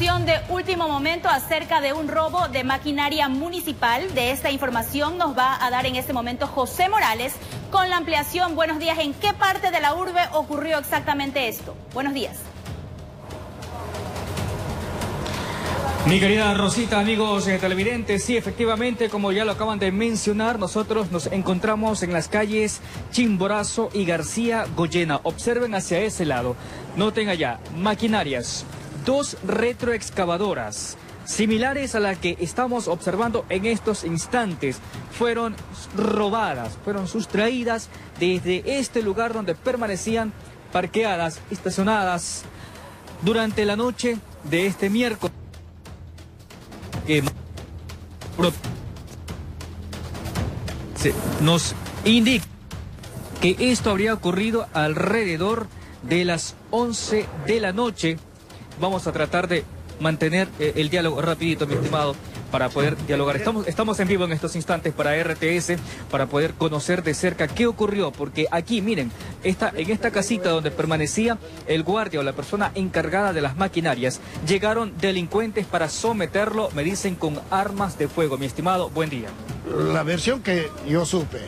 de último momento acerca de un robo de maquinaria municipal. De esta información nos va a dar en este momento José Morales con la ampliación. Buenos días. ¿En qué parte de la urbe ocurrió exactamente esto? Buenos días. Mi querida Rosita, amigos eh, televidentes, sí, efectivamente, como ya lo acaban de mencionar, nosotros nos encontramos en las calles Chimborazo y García Goyena. Observen hacia ese lado. Noten allá, maquinarias, dos retroexcavadoras similares a las que estamos observando en estos instantes, fueron robadas, fueron sustraídas desde este lugar donde permanecían parqueadas, estacionadas durante la noche de este miércoles nos indica que esto habría ocurrido alrededor de las 11 de la noche. Vamos a tratar de mantener eh, el diálogo rapidito, mi estimado para poder dialogar. Estamos, estamos en vivo en estos instantes para RTS, para poder conocer de cerca qué ocurrió, porque aquí, miren, esta, en esta casita donde permanecía el guardia o la persona encargada de las maquinarias, llegaron delincuentes para someterlo, me dicen, con armas de fuego. Mi estimado, buen día. La versión que yo supe,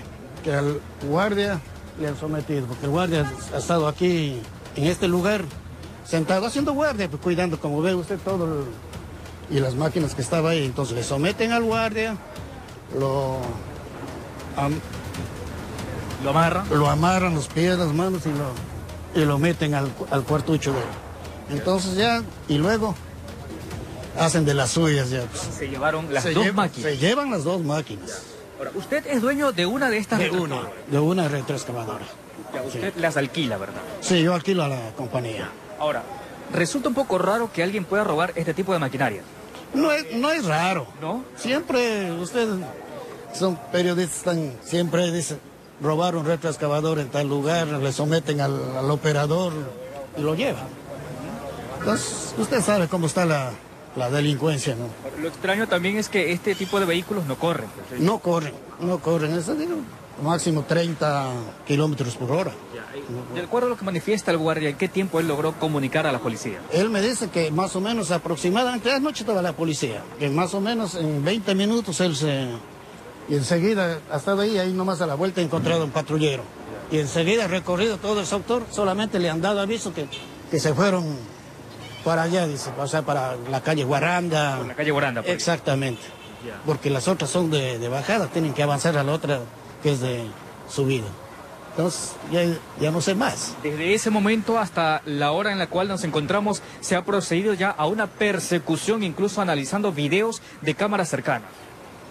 que al guardia le han sometido, porque el guardia ha estado aquí, en este lugar, sentado haciendo guardia, pues, cuidando, como ve usted, todo el y las máquinas que estaba ahí. Entonces le someten al guardia, lo, lo amarran. Lo amarran los pies, las manos y lo, y lo meten al, cuartucho de él. Entonces ya, y luego hacen de las suyas ya. Pues. Se llevaron las dos máquinas. Se llevan las dos máquinas. Ahora, usted es dueño de una de estas de una, de una retroexcavadora. Ya, usted las alquila, ¿verdad? Sí, yo alquilo a la compañía. Ahora, resulta un poco raro que alguien pueda robar este tipo de maquinaria. No es, no es raro. ¿No? Siempre, ustedes son periodistas, siempre dicen, robaron un retroexcavador en tal lugar, le someten al, operador y lo llevan. Entonces, usted sabe cómo está la, delincuencia, ¿no? Lo extraño también es que este tipo de vehículos no corren. Pues, no corren, no corren. Eso digo, máximo 30 kilómetros por hora. De acuerdo a lo que manifiesta el guardia, ¿en qué tiempo él logró comunicar a la policía? Él me dice que más o menos aproximadamente, anoche estaba la policía, que más o menos en 20 minutos él se... Y enseguida, ha estado ahí, ahí nomás a la vuelta ha encontrado un patrullero. Y enseguida recorrido todo el sector, solamente le han dado aviso que, que se fueron para allá, dice, o sea, para la calle Guaranda. la calle Guaranda. Pues. Exactamente. Porque las otras son de, de bajada, tienen que avanzar a la otra que es de subida. Entonces, ya, no sé más. Desde ese momento hasta la hora en la cual nos encontramos, se ha procedido ya a una persecución, incluso analizando videos de cámaras cercanas.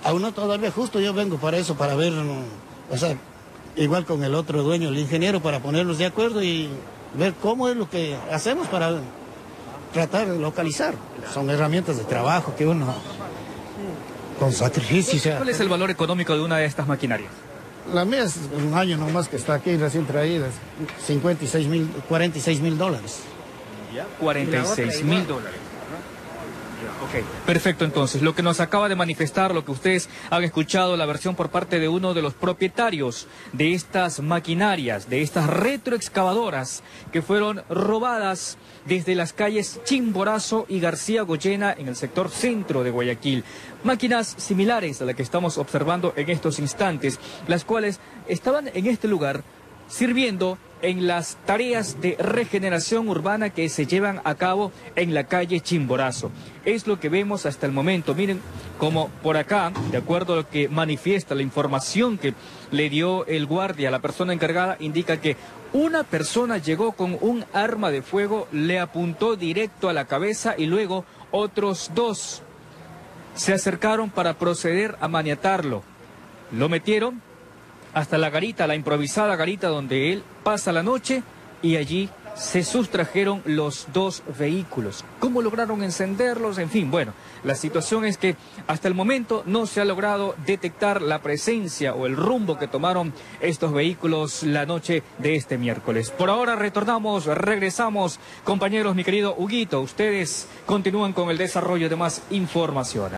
Aún no todavía, justo yo vengo para eso, para ver, o sea, igual con el otro dueño, el ingeniero, para ponernos de acuerdo y ver cómo es lo que hacemos para tratar de localizar. Son herramientas de trabajo que uno, con sacrificio... ¿Cuál es el valor económico de una de estas maquinarias? La mía es un año nomás que está aquí recién traída, 56 mil, 46 mil dólares. 46 mil dólares. Ok, perfecto entonces. Lo que nos acaba de manifestar, lo que ustedes han escuchado, la versión por parte de uno de los propietarios de estas maquinarias, de estas retroexcavadoras que fueron robadas desde las calles Chimborazo y García Goyena en el sector centro de Guayaquil. Máquinas similares a la que estamos observando en estos instantes, las cuales estaban en este lugar sirviendo en las tareas de regeneración urbana que se llevan a cabo en la calle Chimborazo. Es lo que vemos hasta el momento. Miren como por acá, de acuerdo a lo que manifiesta la información que le dio el guardia la persona encargada, indica que una persona llegó con un arma de fuego, le apuntó directo a la cabeza y luego otros dos se acercaron para proceder a maniatarlo. Lo metieron hasta la garita, la improvisada garita donde él pasa la noche y allí se sustrajeron los dos vehículos. ¿Cómo lograron encenderlos? En fin, bueno, la situación es que hasta el momento no se ha logrado detectar la presencia o el rumbo que tomaron estos vehículos la noche de este miércoles. Por ahora retornamos, regresamos. Compañeros, mi querido Huguito, ustedes continúan con el desarrollo de más información.